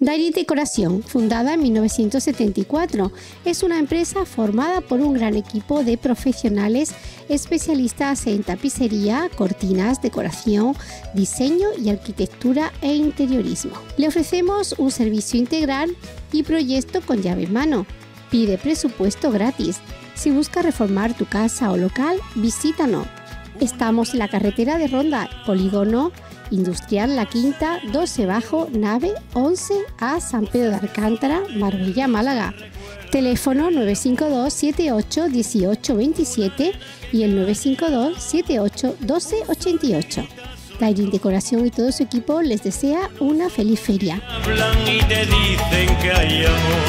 Dairy Decoración, fundada en 1974, es una empresa formada por un gran equipo de profesionales especialistas en tapicería, cortinas, decoración, diseño y arquitectura e interiorismo. Le ofrecemos un servicio integral y proyecto con llave en mano. Pide presupuesto gratis. Si busca reformar tu casa o local, visítanos. Estamos en la carretera de Ronda, Polígono Industrial La Quinta, 12 Bajo, nave 11 a San Pedro de Alcántara, Marbella, Málaga. Teléfono 952 78 18 27 y el 952 78 12 88. Dairin Decoración y todo su equipo les desea una feliz feria. Hablan y te dicen que hay amor.